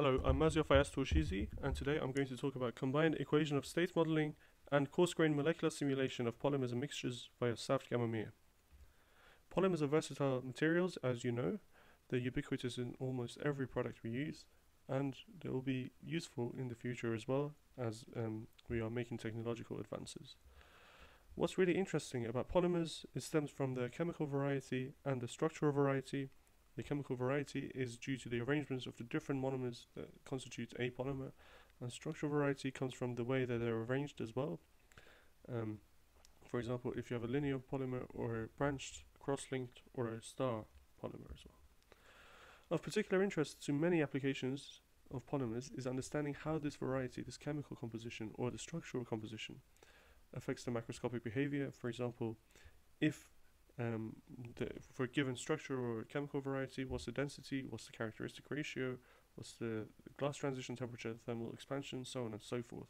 Hello, I'm Maziar Fayaz Torshizi, and today I'm going to talk about combined equation of state modeling and coarse-grained molecular simulation of polymers and mixtures via Saft Gamma. Polymers are versatile materials, as you know. They're ubiquitous in almost every product we use, and they will be useful in the future as well as um, we are making technological advances. What's really interesting about polymers is stems from the chemical variety and the structural variety. The chemical variety is due to the arrangements of the different monomers that constitute a polymer, and structural variety comes from the way that they're arranged as well. Um, for example, if you have a linear polymer or a branched, cross-linked, or a star polymer as well. Of particular interest to many applications of polymers is understanding how this variety, this chemical composition or the structural composition, affects the macroscopic behavior. For example, if um, the, for a given structure or chemical variety, what's the density, what's the characteristic ratio, what's the glass transition temperature, thermal expansion, so on and so forth.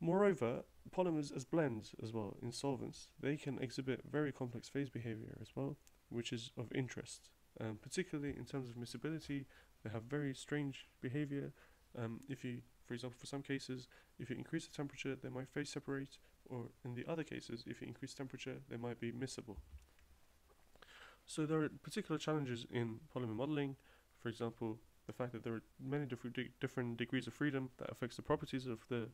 Moreover, polymers as blends as well in solvents, they can exhibit very complex phase behavior as well, which is of interest, um, particularly in terms of miscibility. They have very strange behavior. Um, if you, for example, for some cases, if you increase the temperature, they might phase separate, or in the other cases, if you increase temperature, they might be miscible. So there are particular challenges in polymer modeling. For example, the fact that there are many different different degrees of freedom that affects the properties of the,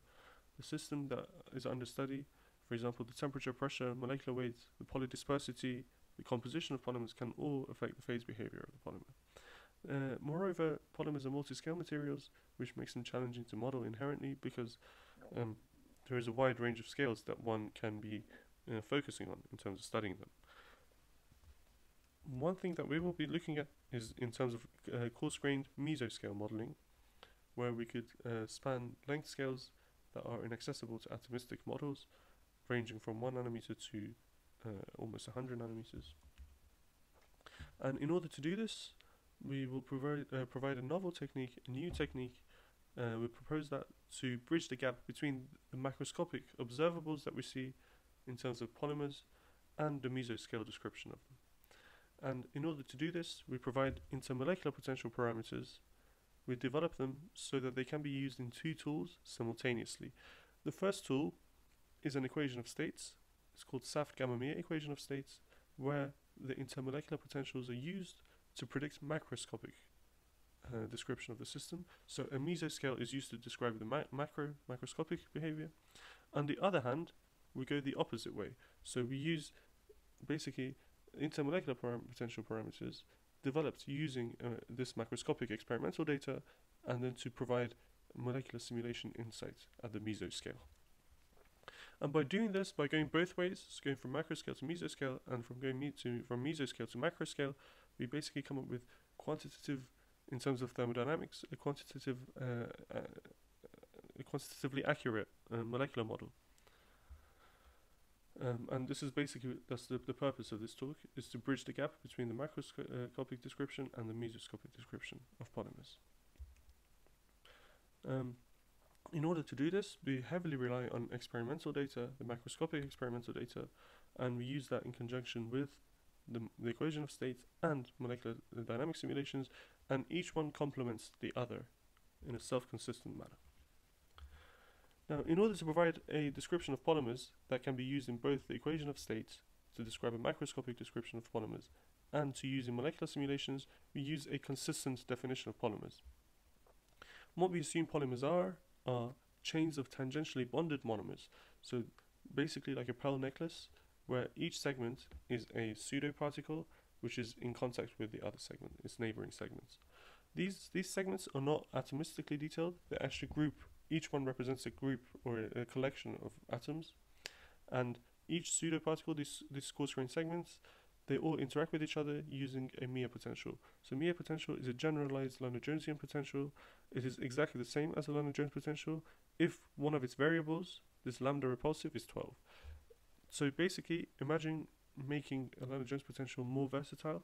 the system that is under study. For example, the temperature, pressure, molecular weight, the polydispersity, the composition of polymers can all affect the phase behavior of the polymer. Uh, moreover, polymers are multi-scale materials, which makes them challenging to model inherently because um, there is a wide range of scales that one can be uh, focusing on in terms of studying them. One thing that we will be looking at is in terms of uh, coarse-grained mesoscale modeling, where we could uh, span length scales that are inaccessible to atomistic models, ranging from 1 nanometer to uh, almost 100 nanometers. And in order to do this, we will provide, uh, provide a novel technique, a new technique. Uh, we propose that to bridge the gap between the macroscopic observables that we see in terms of polymers and the mesoscale description of them. And in order to do this, we provide intermolecular potential parameters. We develop them so that they can be used in two tools simultaneously. The first tool is an equation of states. It's called Saft Gamma Mie equation of states, where the intermolecular potentials are used to predict macroscopic uh, description of the system. So a mesoscale is used to describe the ma macro macroscopic behavior. On the other hand, we go the opposite way. So we use basically intermolecular param potential parameters developed using uh, this macroscopic experimental data and then to provide molecular simulation insight at the mesoscale. And by doing this, by going both ways, so going from macroscale to mesoscale and from going me to from mesoscale to macroscale, we basically come up with quantitative, in terms of thermodynamics, a quantitative, uh, uh, a quantitatively accurate uh, molecular model. Um, and this is basically that's the, the purpose of this talk is to bridge the gap between the macroscopic description and the mesoscopic description of polymers. Um, in order to do this, we heavily rely on experimental data, the macroscopic experimental data, and we use that in conjunction with the, the equation of states and molecular dynamic simulations, and each one complements the other in a self-consistent manner. Now, in order to provide a description of polymers that can be used in both the equation of states to describe a macroscopic description of polymers and to use in molecular simulations, we use a consistent definition of polymers. What we assume polymers are are chains of tangentially bonded monomers. So basically like a pearl necklace, where each segment is a pseudoparticle which is in contact with the other segment, its neighboring segments. These, these segments are not atomistically detailed, they actually group, each one represents a group or a, a collection of atoms, and each pseudoparticle, these, these coarse-grained segments, they all interact with each other using a Mie potential. So Mie potential is a generalized Lennard-Jonesian potential. It is exactly the same as a Lennard-Jones potential if one of its variables, this lambda repulsive, is 12. So basically, imagine making a Lennard-Jones potential more versatile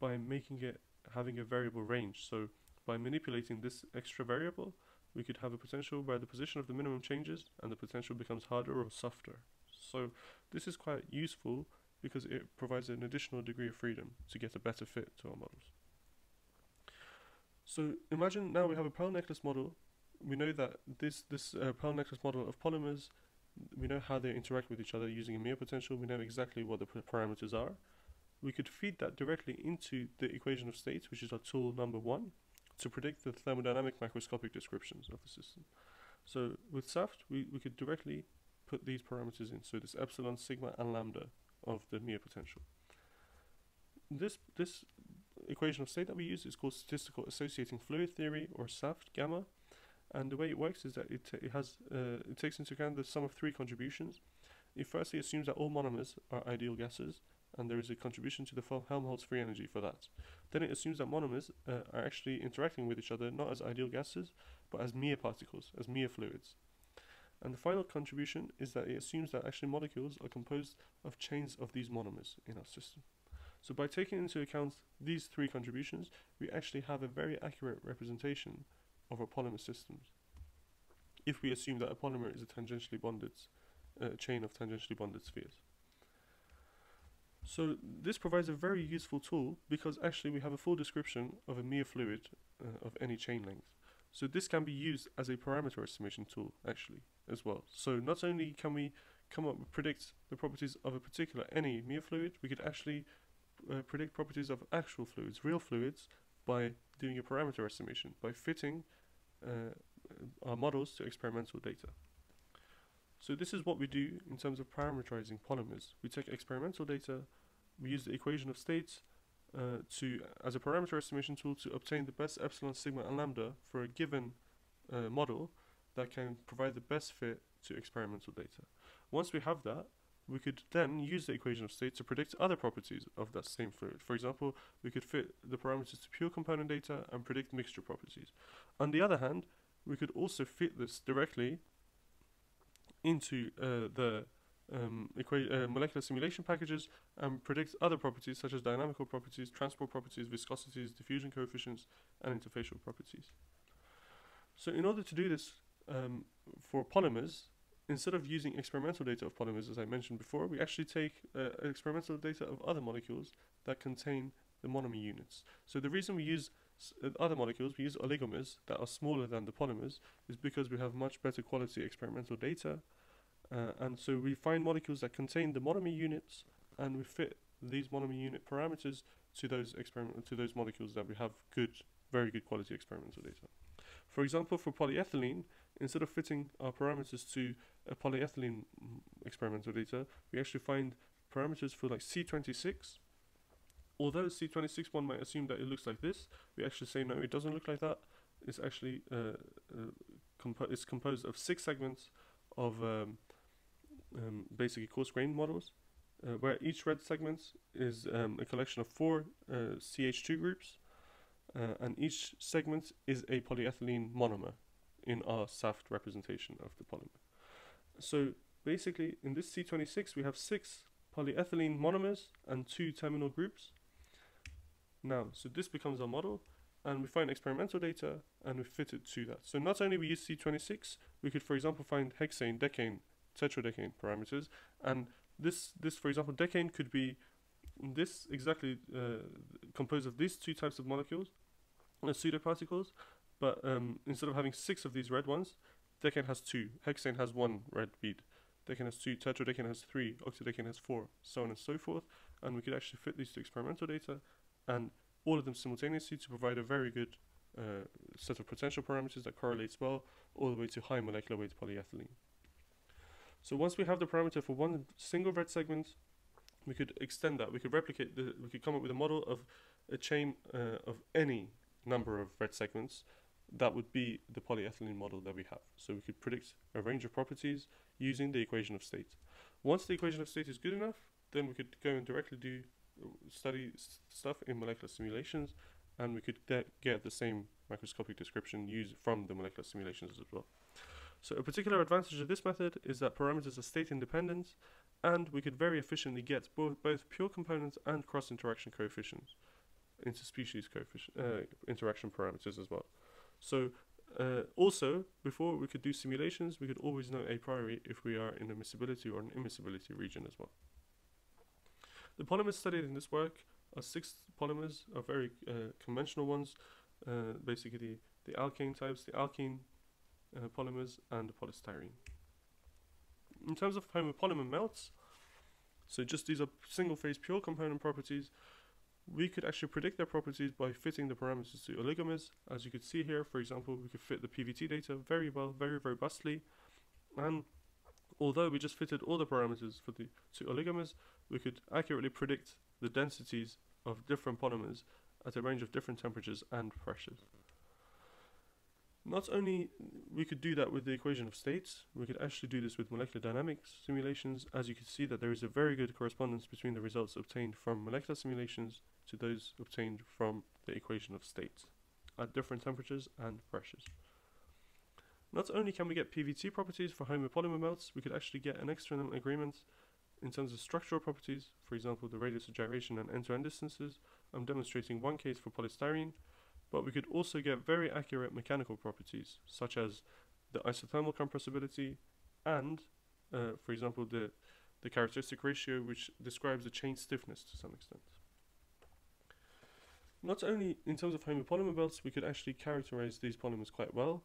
by making it having a variable range. So by manipulating this extra variable, we could have a potential where the position of the minimum changes and the potential becomes harder or softer. So this is quite useful because it provides an additional degree of freedom to get a better fit to our models. So imagine now we have a pearl necklace model. We know that this this uh, pearl necklace model of polymers, we know how they interact with each other using a Mie potential. We know exactly what the parameters are. We could feed that directly into the equation of states, which is our tool number one, to predict the thermodynamic macroscopic descriptions of the system. So with SAFT, we, we could directly put these parameters in. So this epsilon, sigma, and lambda of the Mie potential. This this equation of state that we use is called statistical associating fluid theory or SAFT gamma. And the way it works is that it, it has uh, it takes into account the sum of three contributions. It firstly assumes that all monomers are ideal gases, and there is a contribution to the Helmholtz free energy for that. Then it assumes that monomers uh, are actually interacting with each other not as ideal gases, but as Mie particles, as Mie fluids. And the final contribution is that it assumes that actually molecules are composed of chains of these monomers in our system. So by taking into account these three contributions, we actually have a very accurate representation of polymer systems. If we assume that a polymer is a tangentially bonded uh, chain of tangentially bonded spheres. So this provides a very useful tool because actually we have a full description of a Mie fluid uh, of any chain length. So this can be used as a parameter estimation tool actually as well. So not only can we come up with predict the properties of a particular any Mie fluid, we could actually uh, predict properties of actual fluids, real fluids, by doing a parameter estimation, by fitting our models to experimental data. So this is what we do in terms of parameterizing polymers. We take experimental data, we use the equation of states uh, to as a parameter estimation tool to obtain the best epsilon, sigma, and lambda for a given uh, model that can provide the best fit to experimental data. Once we have that, we could then use the equation of state to predict other properties of that same fluid. For example, we could fit the parameters to pure component data and predict mixture properties. On the other hand, we could also fit this directly into uh, the um, uh, molecular simulation packages and predict other properties such as dynamical properties, transport properties, viscosities, diffusion coefficients, and interfacial properties. So in order to do this um, for polymers, instead of using experimental data of polymers, as I mentioned before, we actually take uh, experimental data of other molecules that contain the monomer units. So the reason we use uh, other molecules, we use oligomers that are smaller than the polymers, is because we have much better quality experimental data. Uh, and so we find molecules that contain the monomer units, and we fit these monomer unit parameters to those experiment to those molecules that we have good, very good quality experimental data. For example, for polyethylene, instead of fitting our parameters to polyethylene experimental data, we actually find parameters for like C26. Although C26 one might assume that it looks like this, we actually say no, it doesn't look like that. It's actually uh, uh, compo it's composed of six segments of um, um, basically coarse grain models, uh, where each red segment is um, a collection of four uh, CH2 groups, uh, and each segment is a polyethylene monomer in our SAFT representation of the polymer. So basically in this C26 we have six polyethylene monomers and two terminal groups. Now, so this becomes our model and we find experimental data and we fit it to that. So not only we use C26, we could for example find hexane, decane, tetradecane parameters and this, this for example, decane could be this exactly uh, composed of these two types of molecules, uh, pseudoparticles, but um, instead of having six of these red ones, decane has two, hexane has one red bead, decane has two, tetradecane has three, octadecane has four, so on and so forth. And we could actually fit these to experimental data and all of them simultaneously to provide a very good uh, set of potential parameters that correlates well all the way to high molecular weight polyethylene. So once we have the parameter for one single red segment, we could extend that. We could replicate the. We could come up with a model of a chain uh, of any number of red segments that would be the polyethylene model that we have. So we could predict a range of properties using the equation of state. Once the equation of state is good enough, then we could go and directly do uh, study stuff in molecular simulations, and we could get the same microscopic description used from the molecular simulations as well. So a particular advantage of this method is that parameters are state independent, and we could very efficiently get both, both pure components and cross-interaction coefficients, interspecies coefficient, uh, interaction parameters as well. So uh, also, before we could do simulations, we could always know a priori if we are in a miscibility or an immiscibility region as well. The polymers studied in this work are six polymers, are very uh, conventional ones. uh, basically the, alkane types, the alkene uh, polymers, and the polystyrene. In terms of homopolymer melts, so just these are single phase pure component properties, we could actually predict their properties by fitting the parameters to oligomers. As you could see here, for example, we could fit the PVT data very well, very robustly, and although we just fitted all the parameters for the two oligomers, we could accurately predict the densities of different polymers at a range of different temperatures and pressures. Not only we could do that with the equation of states, we could actually do this with molecular dynamics simulations. As you can see that there is a very good correspondence between the results obtained from molecular simulations to those obtained from the equation of states at different temperatures and pressures. Not only can we get PVT properties for homopolymer melts, we could actually get an external agreement in terms of structural properties, for example the radius of gyration and end-to-end -end distances. I'm demonstrating one case for polystyrene, but we could also get very accurate mechanical properties, such as the isothermal compressibility and, uh, for example, the, the characteristic ratio, which describes the chain stiffness to some extent. Not only in terms of homopolymer melts, we could actually characterize these polymers quite well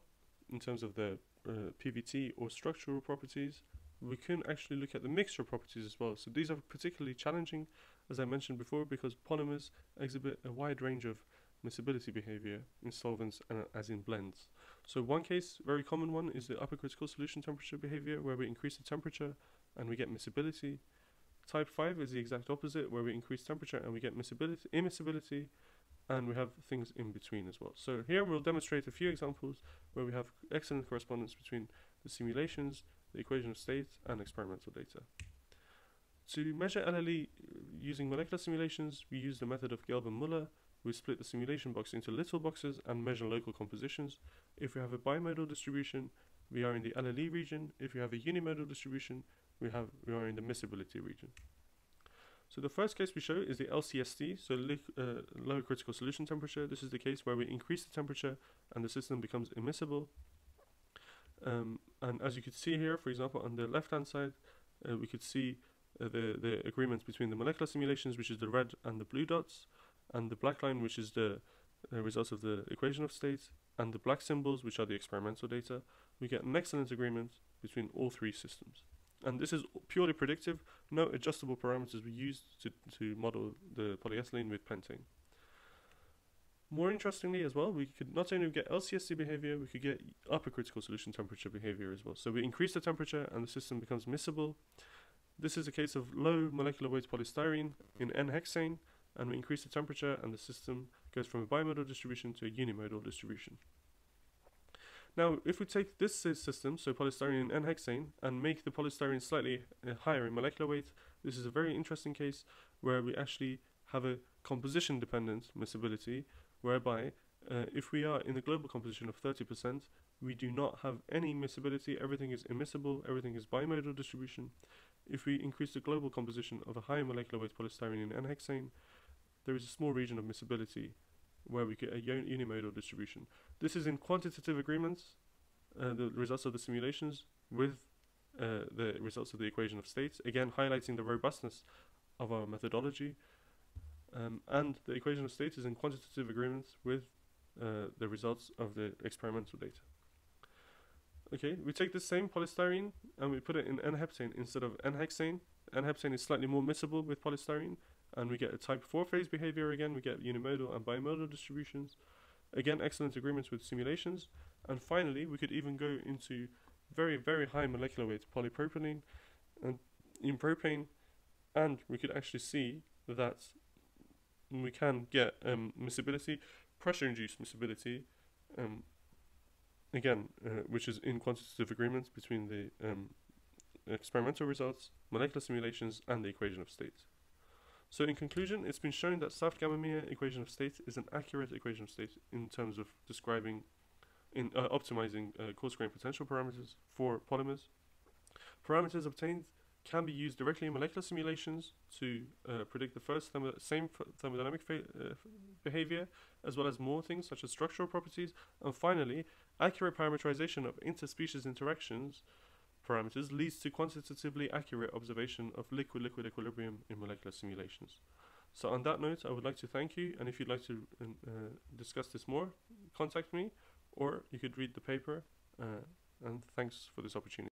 in terms of their uh, PVT or structural properties. We can actually look at the mixture properties as well. So these are particularly challenging, as I mentioned before, because polymers exhibit a wide range of miscibility behavior in solvents and uh, as in blends. So one case, very common one, is the upper critical solution temperature behavior, where we increase the temperature and we get miscibility. Type 5 is the exact opposite, where we increase temperature and we get miscibility, immiscibility, and we have things in between as well. So here we'll demonstrate a few examples where we have excellent correspondence between the simulations, the equation of state, and experimental data. To measure LLE uh, using molecular simulations, we use the method of Gelb and Muller, we split the simulation box into little boxes and measure local compositions. If we have a bimodal distribution, we are in the LLE region. If we have a unimodal distribution, we have we are in the miscibility region. So the first case we show is the LCST, so uh, low critical solution temperature. This is the case where we increase the temperature and the system becomes immiscible. Um, and as you can see here, for example, on the left-hand side, uh, we could see uh, the, the agreements between the molecular simulations, which is the red and the blue dots, and the black line, which is the, the results of the equation of states, and the black symbols, which are the experimental data, we get an excellent agreement between all three systems. And this is purely predictive, no adjustable parameters were used to, to model the polyethylene with pentane. More interestingly as well, we could not only get LCST behavior, we could get upper critical solution temperature behavior as well. So we increase the temperature and the system becomes miscible. This is a case of low molecular weight polystyrene in N-hexane, and we increase the temperature and the system goes from a bimodal distribution to a unimodal distribution. Now, if we take this system, so polystyrene and N-hexane, and make the polystyrene slightly uh, higher in molecular weight, this is a very interesting case where we actually have a composition-dependent miscibility, whereby uh, if we are in the global composition of 30%, we do not have any miscibility, everything is immiscible, everything is bimodal distribution. If we increase the global composition of a high molecular weight polystyrene and N-hexane, there is a small region of miscibility where we get a unimodal distribution. This is in quantitative agreements, uh, the results of the simulations with uh, the results of the equation of states, again highlighting the robustness of our methodology. Um, and the equation of states is in quantitative agreements with uh, the results of the experimental data. Okay, we take the same polystyrene and we put it in N-heptane instead of N-hexane. N-heptane is slightly more miscible with polystyrene, and we get a type 4 phase behavior again, we get unimodal and bimodal distributions. Again, excellent agreements with simulations. And finally, we could even go into very, very high molecular weight polypropylene and in propane, and we could actually see that we can get um, miscibility, pressure-induced miscibility, um, again, uh, which is in quantitative agreements between the um, experimental results, molecular simulations, and the equation of states. So in conclusion, it's been shown that Saft-Gamma-Mie equation of state is an accurate equation of state in terms of describing, in uh, optimizing uh, coarse grain potential parameters for polymers. Parameters obtained can be used directly in molecular simulations to uh, predict the first thermo same thermodynamic uh, behavior, as well as more things such as structural properties, and finally, accurate parameterization of interspecies interactions parameters leads to quantitatively accurate observation of liquid-liquid equilibrium in molecular simulations. So on that note, I would like to thank you, and if you'd like to um, uh, discuss this more, contact me, or you could read the paper. Uh, and thanks for this opportunity.